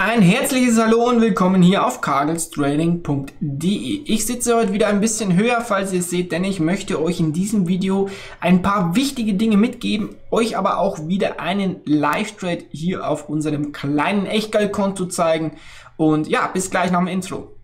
Ein herzliches Hallo und willkommen hier auf cardelstrading.de. Ich sitze heute wieder ein bisschen höher, falls ihr es seht, denn ich möchte euch in diesem Video ein paar wichtige Dinge mitgeben, euch aber auch wieder einen Live-Trade hier auf unserem kleinen Echtgeldkonto zeigen. Und ja, bis gleich nach dem Intro.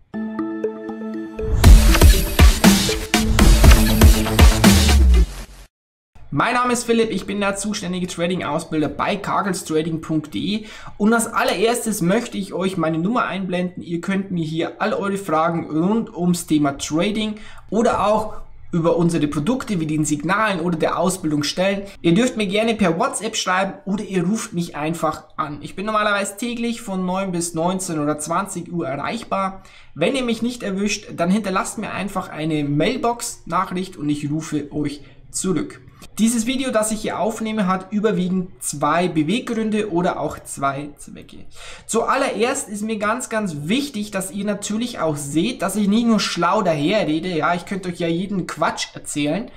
Mein Name ist Philipp, ich bin der zuständige Trading-Ausbilder bei kagelstrading.de und als allererstes möchte ich euch meine Nummer einblenden. Ihr könnt mir hier all eure Fragen rund ums Thema Trading oder auch über unsere Produkte wie den Signalen oder der Ausbildung stellen. Ihr dürft mir gerne per WhatsApp schreiben oder ihr ruft mich einfach an. Ich bin normalerweise täglich von 9 bis 19 oder 20 Uhr erreichbar. Wenn ihr mich nicht erwischt, dann hinterlasst mir einfach eine Mailbox-Nachricht und ich rufe euch zurück. Dieses Video, das ich hier aufnehme, hat überwiegend zwei Beweggründe oder auch zwei Zwecke. Zuallererst ist mir ganz, ganz wichtig, dass ihr natürlich auch seht, dass ich nicht nur schlau daherrede, ja, ich könnte euch ja jeden Quatsch erzählen,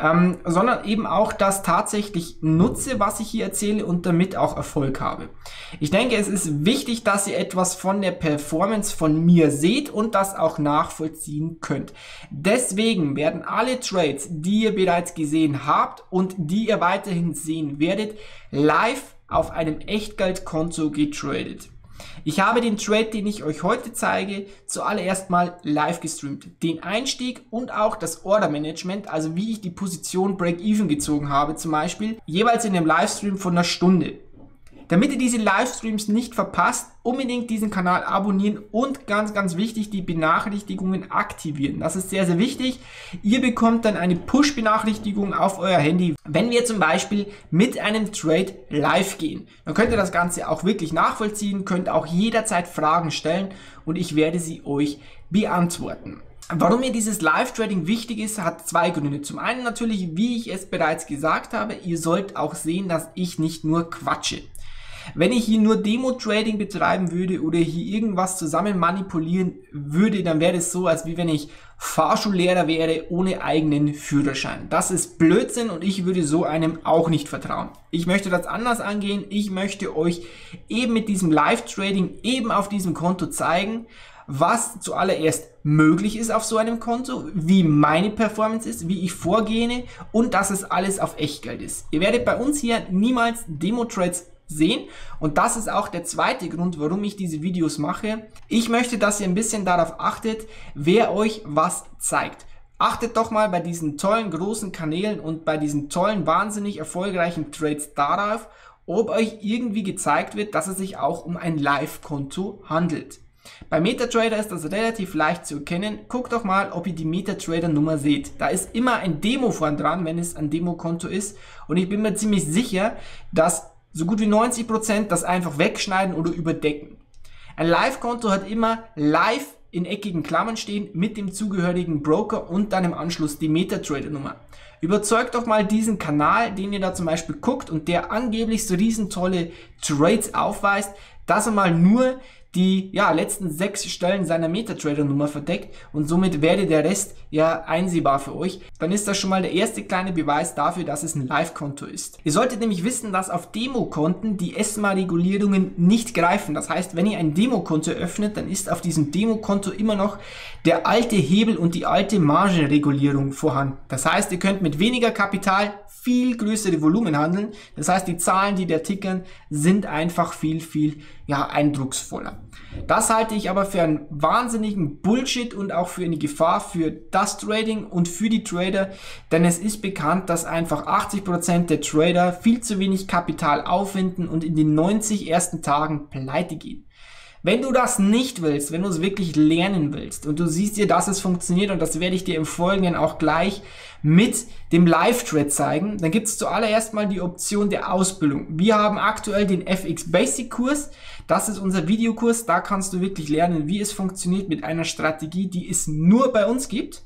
ähm, sondern eben auch das tatsächlich nutze, was ich hier erzähle und damit auch Erfolg habe. Ich denke, es ist wichtig, dass ihr etwas von der Performance von mir seht und das auch nachvollziehen könnt. Deswegen werden alle Trades, die ihr bereits gesehen habt und die ihr weiterhin sehen werdet, live auf einem Echtgeldkonto getradet. Ich habe den Trade, den ich euch heute zeige, zuallererst mal live gestreamt. Den Einstieg und auch das Order Management, also wie ich die Position Break-Even gezogen habe zum Beispiel, jeweils in einem Livestream von einer Stunde. Damit ihr diese Livestreams nicht verpasst, unbedingt diesen Kanal abonnieren und ganz, ganz wichtig, die Benachrichtigungen aktivieren. Das ist sehr, sehr wichtig. Ihr bekommt dann eine Push-Benachrichtigung auf euer Handy, wenn wir zum Beispiel mit einem Trade live gehen. Dann könnt ihr das Ganze auch wirklich nachvollziehen, könnt auch jederzeit Fragen stellen und ich werde sie euch beantworten. Warum mir dieses Live-Trading wichtig ist, hat zwei Gründe. Zum einen natürlich, wie ich es bereits gesagt habe, ihr sollt auch sehen, dass ich nicht nur quatsche. Wenn ich hier nur Demo-Trading betreiben würde oder hier irgendwas zusammen manipulieren würde, dann wäre es so, als wie wenn ich Fahrschullehrer wäre ohne eigenen Führerschein. Das ist Blödsinn und ich würde so einem auch nicht vertrauen. Ich möchte das anders angehen. Ich möchte euch eben mit diesem Live-Trading eben auf diesem Konto zeigen, was zuallererst möglich ist auf so einem Konto, wie meine Performance ist, wie ich vorgehe und dass es alles auf Echtgeld ist. Ihr werdet bei uns hier niemals Demo-Trades sehen. Und das ist auch der zweite Grund, warum ich diese Videos mache. Ich möchte, dass ihr ein bisschen darauf achtet, wer euch was zeigt. Achtet doch mal bei diesen tollen großen Kanälen und bei diesen tollen, wahnsinnig erfolgreichen Trades darauf, ob euch irgendwie gezeigt wird, dass es sich auch um ein Live-Konto handelt. Bei MetaTrader ist das relativ leicht zu erkennen. Guckt doch mal, ob ihr die MetaTrader Nummer seht. Da ist immer ein Demo vorn dran, wenn es ein Demokonto ist. Und ich bin mir ziemlich sicher, dass so gut wie 90% das einfach wegschneiden oder überdecken. Ein Live-Konto hat immer live in eckigen Klammern stehen mit dem zugehörigen Broker und dann im Anschluss die MetaTrader-Nummer. Überzeugt doch mal diesen Kanal, den ihr da zum Beispiel guckt und der angeblich so riesentolle Trades aufweist, dass er mal nur die ja, letzten sechs Stellen seiner MetaTrader-Nummer verdeckt und somit werde der Rest ja einsehbar für euch. Dann ist das schon mal der erste kleine Beweis dafür, dass es ein Live-Konto ist. Ihr solltet nämlich wissen, dass auf Demokonten die ESMA-Regulierungen nicht greifen. Das heißt, wenn ihr ein Demokonto öffnet, dann ist auf diesem Demokonto immer noch der alte Hebel und die alte Margenregulierung vorhanden. Das heißt, ihr könnt mit weniger Kapital viel größere Volumen handeln. Das heißt, die Zahlen, die der tickern, sind einfach viel, viel ja, eindrucksvoller. Das halte ich aber für einen wahnsinnigen Bullshit und auch für eine Gefahr für das Trading und für die Trader, denn es ist bekannt, dass einfach 80% der Trader viel zu wenig Kapital aufwenden und in den 90 ersten Tagen pleite gehen. Wenn du das nicht willst, wenn du es wirklich lernen willst und du siehst dir, dass es funktioniert und das werde ich dir im Folgenden auch gleich mit dem Live-Thread zeigen, dann gibt es zuallererst mal die Option der Ausbildung. Wir haben aktuell den FX Basic Kurs. Das ist unser Videokurs. Da kannst du wirklich lernen, wie es funktioniert mit einer Strategie, die es nur bei uns gibt.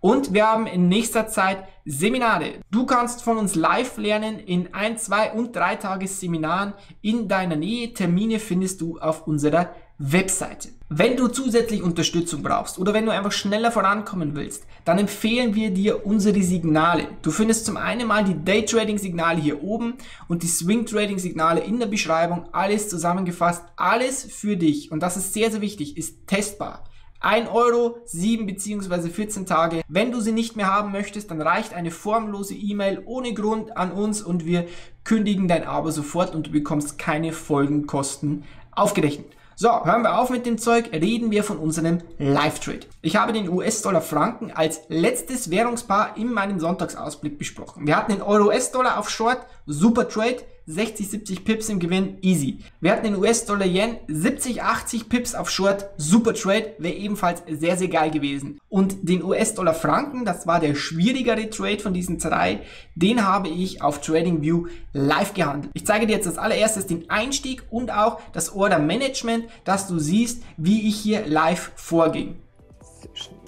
Und wir haben in nächster Zeit Seminare. Du kannst von uns live lernen in ein, zwei und drei Tages Seminaren in deiner Nähe. Termine findest du auf unserer Webseite. Wenn du zusätzlich Unterstützung brauchst oder wenn du einfach schneller vorankommen willst, dann empfehlen wir dir unsere Signale. Du findest zum einen mal die Daytrading-Signale hier oben und die Swing-Trading-Signale in der Beschreibung. Alles zusammengefasst, alles für dich. Und das ist sehr, sehr wichtig, ist testbar. 1 Euro, 7 bzw. 14 Tage. Wenn du sie nicht mehr haben möchtest, dann reicht eine formlose E-Mail ohne Grund an uns und wir kündigen dein Abo sofort und du bekommst keine Folgenkosten aufgerechnet. So, hören wir auf mit dem Zeug, reden wir von unserem Live-Trade. Ich habe den US-Dollar-Franken als letztes Währungspaar in meinem Sonntagsausblick besprochen. Wir hatten den Euro-US-Dollar auf Short, super Trade, 60, 70 Pips im Gewinn, easy. Wir hatten den US-Dollar Yen, 70, 80 Pips auf Short, super Trade, wäre ebenfalls sehr, sehr geil gewesen. Und den US-Dollar Franken, das war der schwierigere Trade von diesen drei, den habe ich auf TradingView live gehandelt. Ich zeige dir jetzt als allererstes den Einstieg und auch das Order Management, dass du siehst, wie ich hier live vorging.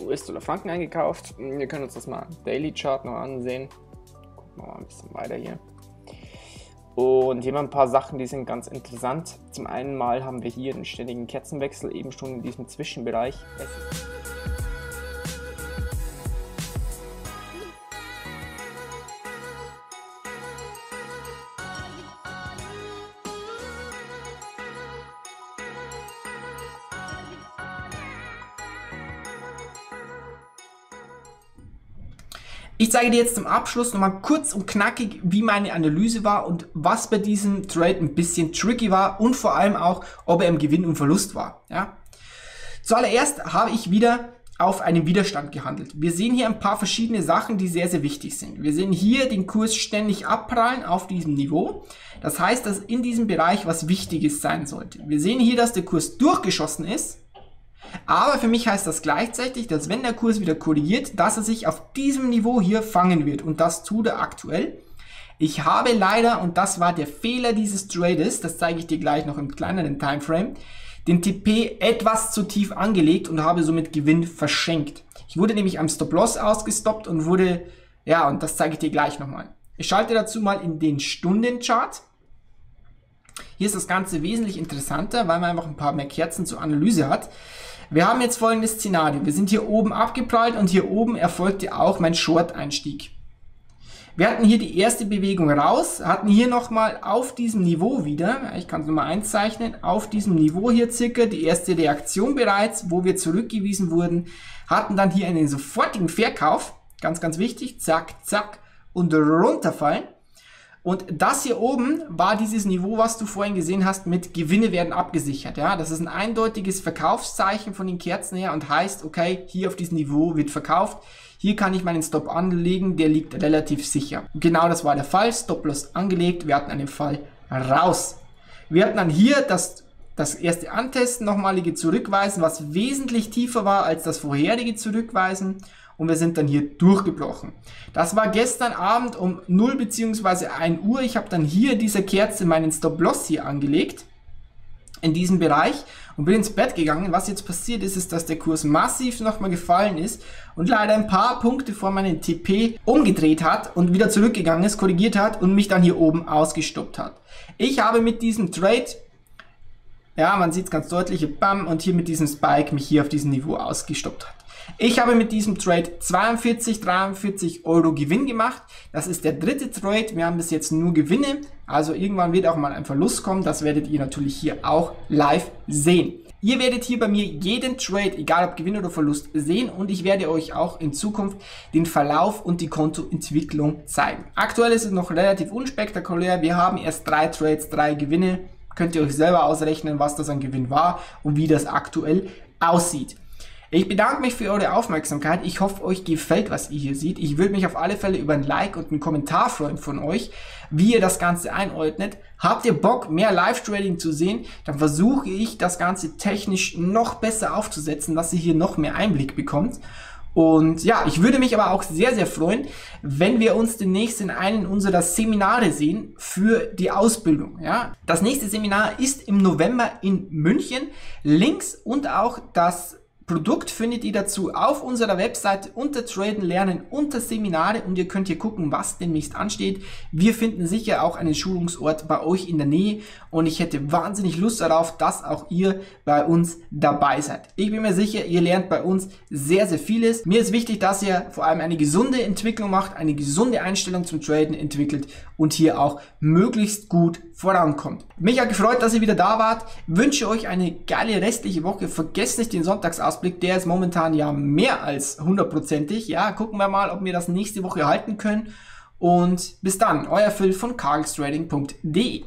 US-Dollar Franken eingekauft. Wir können uns das mal Daily Chart noch ansehen. Gucken wir mal ein bisschen weiter hier. Und hier haben wir ein paar Sachen, die sind ganz interessant. Zum einen mal haben wir hier einen ständigen Kerzenwechsel, eben schon in diesem Zwischenbereich. Ich zeige dir jetzt zum Abschluss nochmal kurz und knackig, wie meine Analyse war und was bei diesem Trade ein bisschen tricky war und vor allem auch, ob er im Gewinn und Verlust war. Ja? Zuallererst habe ich wieder auf einen Widerstand gehandelt. Wir sehen hier ein paar verschiedene Sachen, die sehr, sehr wichtig sind. Wir sehen hier den Kurs ständig abprallen auf diesem Niveau. Das heißt, dass in diesem Bereich was Wichtiges sein sollte. Wir sehen hier, dass der Kurs durchgeschossen ist aber für mich heißt das gleichzeitig, dass wenn der Kurs wieder korrigiert, dass er sich auf diesem Niveau hier fangen wird. Und das tut er aktuell. Ich habe leider, und das war der Fehler dieses Trades, das zeige ich dir gleich noch im kleineren Timeframe, den TP etwas zu tief angelegt und habe somit Gewinn verschenkt. Ich wurde nämlich am Stop-Loss ausgestoppt und wurde, ja, und das zeige ich dir gleich nochmal. Ich schalte dazu mal in den Stundenchart. Hier ist das Ganze wesentlich interessanter, weil man einfach ein paar mehr Kerzen zur Analyse hat. Wir haben jetzt folgendes Szenario. Wir sind hier oben abgeprallt und hier oben erfolgte auch mein Short-Einstieg. Wir hatten hier die erste Bewegung raus, hatten hier nochmal auf diesem Niveau wieder, ich kann es nochmal einzeichnen, auf diesem Niveau hier circa die erste Reaktion bereits, wo wir zurückgewiesen wurden, hatten dann hier einen sofortigen Verkauf, ganz, ganz wichtig, zack, zack, und runterfallen. Und das hier oben war dieses Niveau, was du vorhin gesehen hast, mit Gewinne werden abgesichert. Ja, das ist ein eindeutiges Verkaufszeichen von den Kerzen her und heißt, okay, hier auf diesem Niveau wird verkauft. Hier kann ich meinen Stop anlegen, der liegt relativ sicher. Genau das war der Fall. Stop-Loss angelegt, wir hatten einen Fall raus. Wir hatten dann hier das, das erste Antesten, nochmalige Zurückweisen, was wesentlich tiefer war als das vorherige Zurückweisen und wir sind dann hier durchgebrochen. Das war gestern Abend um 0 bzw. 1 Uhr. Ich habe dann hier dieser Kerze meinen Stop-Loss hier angelegt in diesem Bereich und bin ins Bett gegangen. Was jetzt passiert ist, ist, dass der Kurs massiv nochmal gefallen ist und leider ein paar Punkte vor meinen TP umgedreht hat und wieder zurückgegangen ist, korrigiert hat und mich dann hier oben ausgestoppt hat. Ich habe mit diesem Trade, ja, man sieht es ganz deutlich, bam, und hier mit diesem Spike mich hier auf diesem Niveau ausgestoppt hat. Ich habe mit diesem Trade 42, 43 Euro Gewinn gemacht. Das ist der dritte Trade. Wir haben bis jetzt nur Gewinne. Also irgendwann wird auch mal ein Verlust kommen. Das werdet ihr natürlich hier auch live sehen. Ihr werdet hier bei mir jeden Trade, egal ob Gewinn oder Verlust, sehen und ich werde euch auch in Zukunft den Verlauf und die Kontoentwicklung zeigen. Aktuell ist es noch relativ unspektakulär. Wir haben erst drei Trades, drei Gewinne. Könnt ihr euch selber ausrechnen, was das an Gewinn war und wie das aktuell aussieht. Ich bedanke mich für eure Aufmerksamkeit. Ich hoffe, euch gefällt, was ihr hier seht. Ich würde mich auf alle Fälle über ein Like und einen Kommentar freuen von euch, wie ihr das Ganze einordnet. Habt ihr Bock, mehr Live-Trading zu sehen? Dann versuche ich, das Ganze technisch noch besser aufzusetzen, dass ihr hier noch mehr Einblick bekommt. Und ja, ich würde mich aber auch sehr, sehr freuen, wenn wir uns demnächst in einem unserer Seminare sehen für die Ausbildung. Ja, das nächste Seminar ist im November in München. Links und auch das Produkt findet ihr dazu auf unserer Webseite unter Traden lernen, unter Seminare und ihr könnt hier gucken, was demnächst ansteht. Wir finden sicher auch einen Schulungsort bei euch in der Nähe und ich hätte wahnsinnig Lust darauf, dass auch ihr bei uns dabei seid. Ich bin mir sicher, ihr lernt bei uns sehr, sehr vieles. Mir ist wichtig, dass ihr vor allem eine gesunde Entwicklung macht, eine gesunde Einstellung zum Traden entwickelt und hier auch möglichst gut vorankommt. Mich hat gefreut, dass ihr wieder da wart. Wünsche euch eine geile restliche Woche. Vergesst nicht den Sonntagsausblick, der ist momentan ja mehr als hundertprozentig. Ja, gucken wir mal, ob wir das nächste Woche halten können. Und bis dann, euer Phil von carlstrading.de.